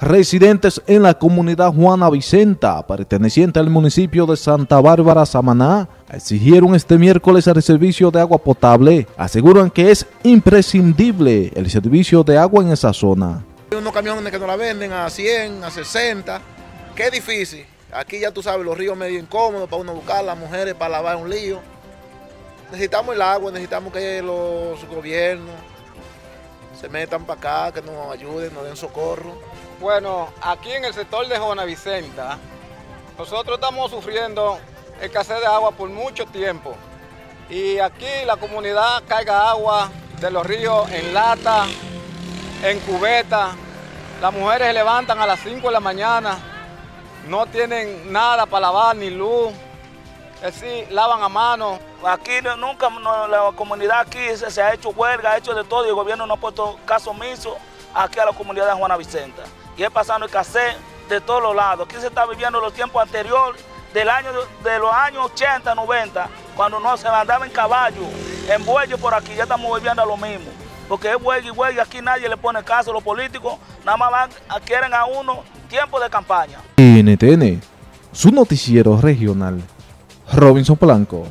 Residentes en la comunidad Juana Vicenta, perteneciente al municipio de Santa Bárbara, Samaná, exigieron este miércoles el servicio de agua potable. Aseguran que es imprescindible el servicio de agua en esa zona. Hay unos camiones que nos la venden a 100, a 60. Qué difícil. Aquí ya tú sabes, los ríos medio incómodos para uno buscar, las mujeres para lavar un lío. Necesitamos el agua, necesitamos que los gobiernos se metan para acá, que nos ayuden, nos den socorro. Bueno, aquí en el sector de Juana Vicenta, nosotros estamos sufriendo escasez de agua por mucho tiempo. Y aquí la comunidad carga agua de los ríos en lata, en cubeta. Las mujeres se levantan a las 5 de la mañana, no tienen nada para lavar ni luz. Es decir, lavan a mano. Aquí nunca la comunidad aquí se, se, ha hecho huelga, ha hecho de todo y el gobierno no ha puesto caso omiso aquí a la comunidad de Juana Vicenta y es pasando escasez de todos los lados. Aquí se está viviendo los tiempos anteriores, del año, de los años 80, 90, cuando no se andaba en caballo, en bueyes por aquí, ya estamos viviendo a lo mismo. Porque es buey y buey, aquí nadie le pone caso, los políticos nada más van, quieren a uno tiempo de campaña. NTN, su noticiero regional, Robinson Blanco.